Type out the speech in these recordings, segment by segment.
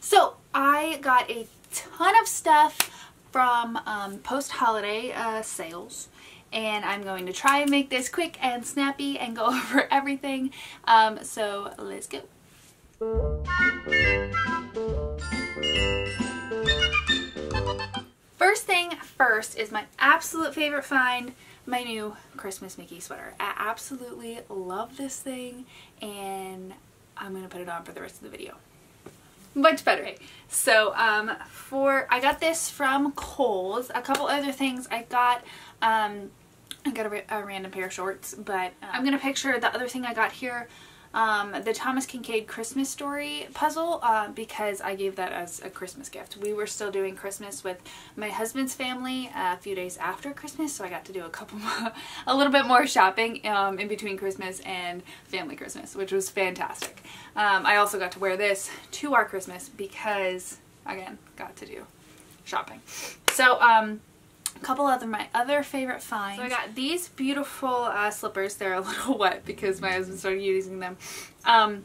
So I got a ton of stuff from um, post-holiday uh, sales and I'm going to try and make this quick and snappy and go over everything. Um, so let's go. First thing first is my absolute favorite find, my new Christmas Mickey sweater. I absolutely love this thing and I'm going to put it on for the rest of the video. Much better. So um, for, I got this from Kohl's. A couple other things I got, um, I got a, a, random pair of shorts, but uh, I'm going to picture the other thing I got here um, the Thomas Kinkade Christmas Story puzzle uh, because I gave that as a Christmas gift. We were still doing Christmas with my husband's family uh, a few days after Christmas, so I got to do a couple more, a little bit more shopping um, in between Christmas and family Christmas, which was fantastic. Um, I also got to wear this to our Christmas because, again, got to do shopping. So, um, a couple other my other favorite finds. So I got these beautiful uh, slippers. They're a little wet because my husband started using them. Um,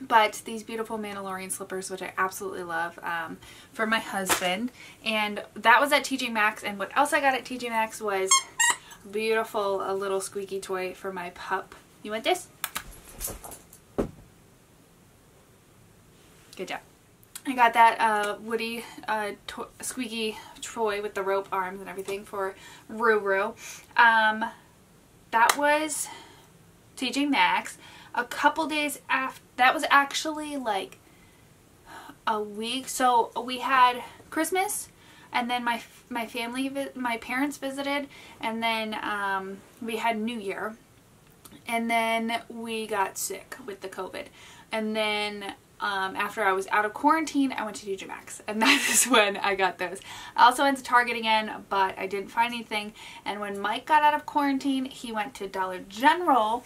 but these beautiful Mandalorian slippers, which I absolutely love, um, for my husband. And that was at TJ Maxx. And what else I got at TJ Maxx was beautiful a little squeaky toy for my pup. You want this? Good job. I got that uh, Woody uh, to squeaky toy with the rope arms and everything for Ruru. Um, that was TJ Maxx. A couple days after, that was actually like a week. So we had Christmas and then my my family, my parents visited and then um, we had New Year. And then we got sick with the COVID. And then um, after I was out of quarantine, I went to TJ Maxx and that is when I got those. I also went to Target again, but I didn't find anything. And when Mike got out of quarantine, he went to Dollar General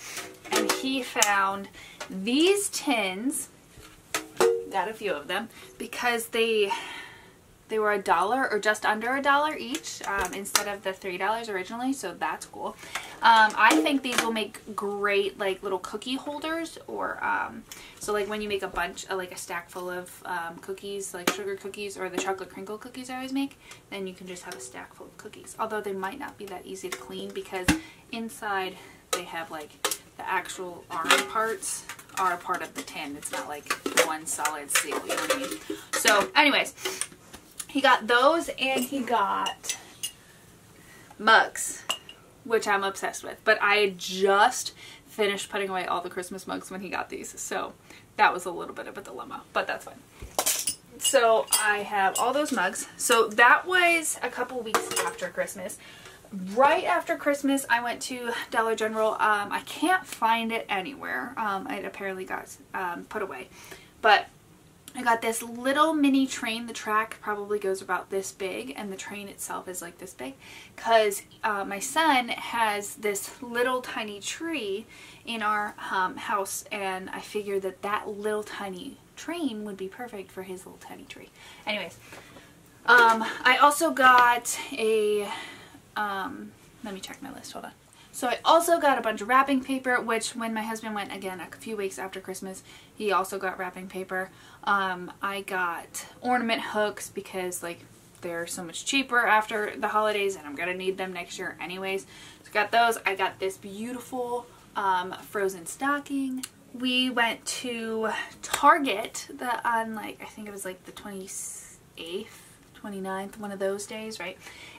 and he found these tins, got a few of them, because they they were a dollar or just under a dollar each um, instead of the three dollars originally so that's cool um, I think these will make great like little cookie holders or um, so like when you make a bunch uh, like a stack full of um, cookies like sugar cookies or the chocolate crinkle cookies I always make then you can just have a stack full of cookies although they might not be that easy to clean because inside they have like the actual arm parts are a part of the tin. It's not like one solid seal, you know what I mean? So anyways, he got those and he got mugs, which I'm obsessed with. But I just finished putting away all the Christmas mugs when he got these. So that was a little bit of a dilemma, but that's fine. So I have all those mugs. So that was a couple weeks after Christmas. Right after Christmas, I went to Dollar General. Um, I can't find it anywhere. Um, it apparently got um, put away. But I got this little mini train. The track probably goes about this big and the train itself is like this big because uh, my son has this little tiny tree in our um, house and I figured that that little tiny train would be perfect for his little tiny tree. Anyways, um, I also got a, um, let me check my list, hold on. So I also got a bunch of wrapping paper, which when my husband went again a few weeks after Christmas, he also got wrapping paper. Um, I got ornament hooks because like they're so much cheaper after the holidays and I'm going to need them next year anyways. So I got those. I got this beautiful um, frozen stocking. We went to Target the, on like, I think it was like the 28th 29th, one of those days, right?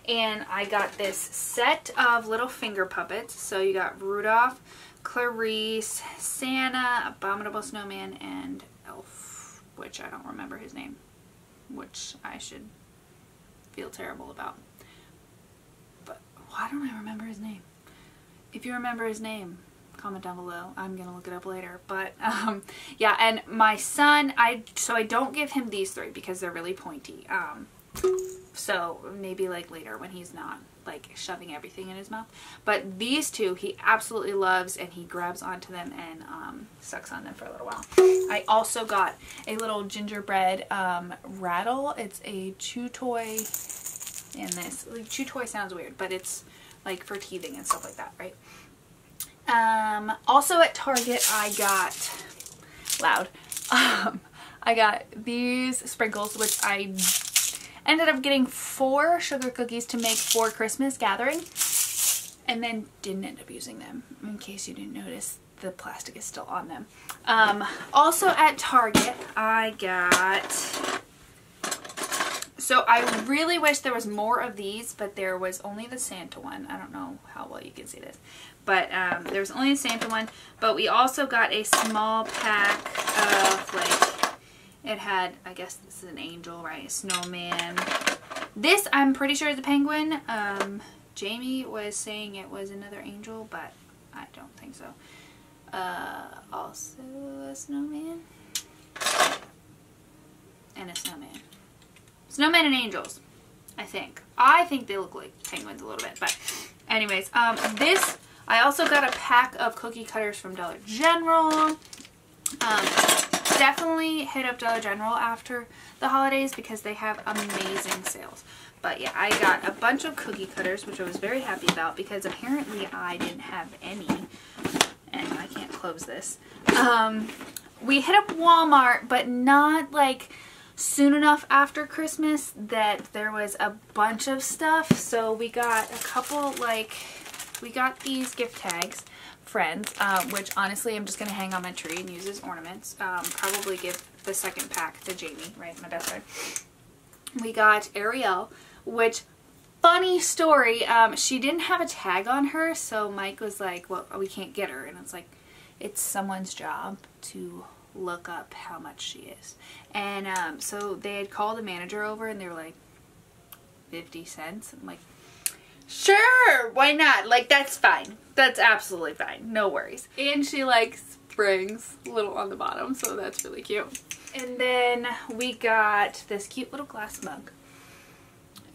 And I got this set of little finger puppets. So you got Rudolph, Clarice, Santa, Abominable Snowman, and Elf, which I don't remember his name, which I should feel terrible about. But why don't I remember his name? If you remember his name, comment down below. I'm gonna look it up later. But um, yeah, and my son, I so I don't give him these three because they're really pointy. Um, so maybe like later when he's not like shoving everything in his mouth. But these two he absolutely loves and he grabs onto them and um, sucks on them for a little while. I also got a little gingerbread um, rattle. It's a chew toy in this. Like, chew toy sounds weird, but it's like for teething and stuff like that, right? Um, also at Target I got, loud, um, I got these sprinkles, which I ended up getting four sugar cookies to make for Christmas gathering and then didn't end up using them in case you didn't notice the plastic is still on them. Um, also at Target, I got, so I really wish there was more of these, but there was only the Santa one. I don't know how well you can see this, but um, there was only the Santa one, but we also got a small pack of like, it had, I guess this is an angel, right? Snowman. This I'm pretty sure is a penguin. Um, Jamie was saying it was another angel, but I don't think so. Uh, also a snowman. And a snowman. Snowman and angels, I think. I think they look like penguins a little bit, but anyways, um, this, I also got a pack of cookie cutters from Dollar General. Um, definitely hit up Dollar General after the holidays because they have amazing sales. But yeah, I got a bunch of cookie cutters, which I was very happy about because apparently I didn't have any. And I can't close this. Um, we hit up Walmart, but not like soon enough after Christmas that there was a bunch of stuff. So we got a couple like, we got these gift tags friends, um, which honestly I'm just going to hang on my tree and use as ornaments. Um, probably give the second pack to Jamie, right, my best friend. We got Ariel, which funny story, um, she didn't have a tag on her, so Mike was like, well, we can't get her. And it's like, it's someone's job to look up how much she is. And um, so they had called the manager over and they were like, 50 cents. I'm like, sure, why not? Like, that's fine. That's absolutely fine. No worries. And she likes springs a little on the bottom, so that's really cute. And then we got this cute little glass mug.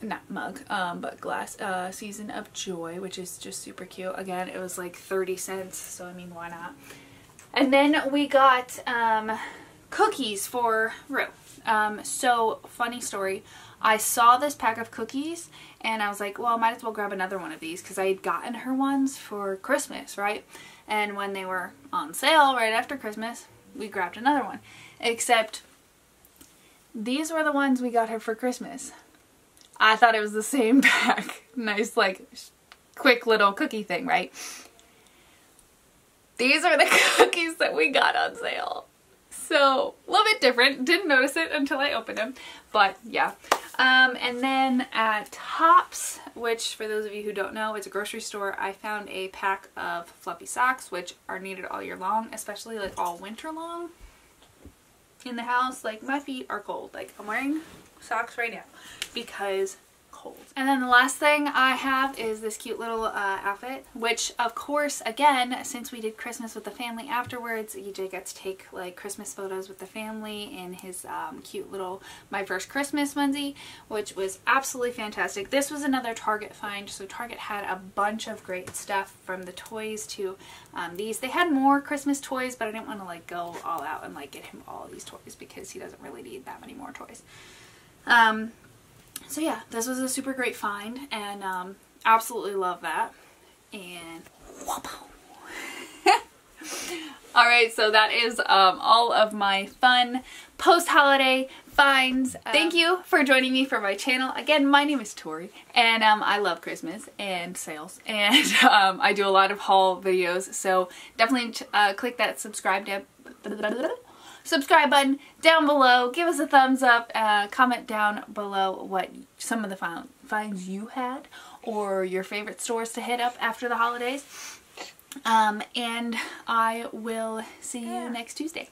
Not mug, um, but glass uh, Season of Joy, which is just super cute. Again, it was like 30 cents, so I mean, why not? And then we got um, cookies for Rue. Um, so, funny story. I saw this pack of cookies and I was like, well, I might as well grab another one of these because I had gotten her ones for Christmas, right? And when they were on sale right after Christmas, we grabbed another one. Except these were the ones we got her for Christmas. I thought it was the same pack. nice, like, quick little cookie thing, right? These are the cookies that we got on sale. So, a little bit different. Didn't notice it until I opened them. But, yeah. Um, and then at Tops, which for those of you who don't know, it's a grocery store, I found a pack of fluffy socks, which are needed all year long, especially like all winter long in the house. Like, my feet are cold. Like, I'm wearing socks right now because cold. And then the last thing I have is this cute little uh, outfit, which of course, again, since we did Christmas with the family afterwards, EJ got to take like Christmas photos with the family in his um, cute little My First Christmas onesie, which was absolutely fantastic. This was another Target find, so Target had a bunch of great stuff from the toys to um, these. They had more Christmas toys, but I didn't want to like go all out and like get him all these toys because he doesn't really need that many more toys. Um, so yeah, this was a super great find and um, absolutely love that. And Alright, so that is um, all of my fun post-holiday finds. Uh, Thank you for joining me for my channel. Again, my name is Tori and um, I love Christmas and sales and um, I do a lot of haul videos so definitely uh, click that subscribe tab subscribe button down below. Give us a thumbs up. Uh, comment down below what some of the finds you had or your favorite stores to hit up after the holidays. Um, and I will see you next Tuesday.